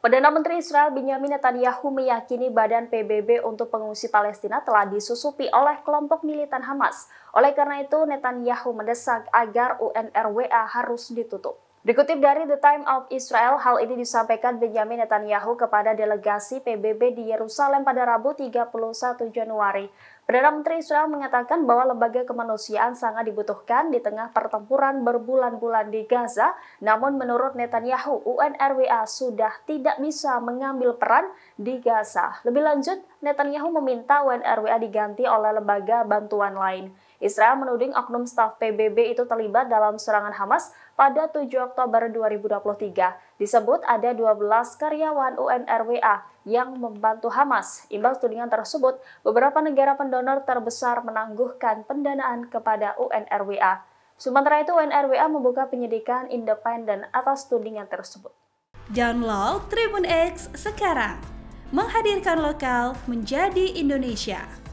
Perdana Menteri Israel Benjamin Netanyahu meyakini badan PBB untuk pengungsi Palestina telah disusupi oleh kelompok militan Hamas. Oleh karena itu, Netanyahu mendesak agar UNRWA harus ditutup. Dikutip dari The Time of Israel, hal ini disampaikan Benjamin Netanyahu kepada delegasi PBB di Yerusalem pada Rabu 31 Januari. Perdana Menteri Israel mengatakan bahwa lembaga kemanusiaan sangat dibutuhkan di tengah pertempuran berbulan-bulan di Gaza, namun menurut Netanyahu, UNRWA sudah tidak bisa mengambil peran di Gaza. Lebih lanjut, Netanyahu meminta UNRWA diganti oleh lembaga bantuan lain. Israel menuding oknum staf PBB itu terlibat dalam serangan Hamas pada 7 Oktober 2023. Disebut ada 12 karyawan UNRWA yang membantu Hamas. Imbas tudingan tersebut, beberapa negara pendonor terbesar menangguhkan pendanaan kepada UNRWA. Sementara itu, UNRWA membuka penyidikan independen atas tudingan tersebut. Download Tribun X sekarang, menghadirkan lokal menjadi Indonesia.